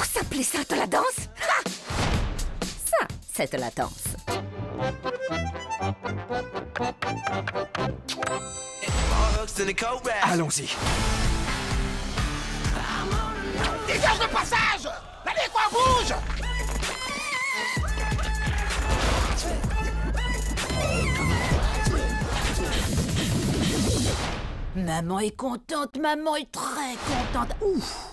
Pour s'appeler ça de la danse? Ha Ça, c'est de la danse. Allons-y. Dégage le passage Allez, quoi, bouge Maman est contente, maman est très contente. Ouf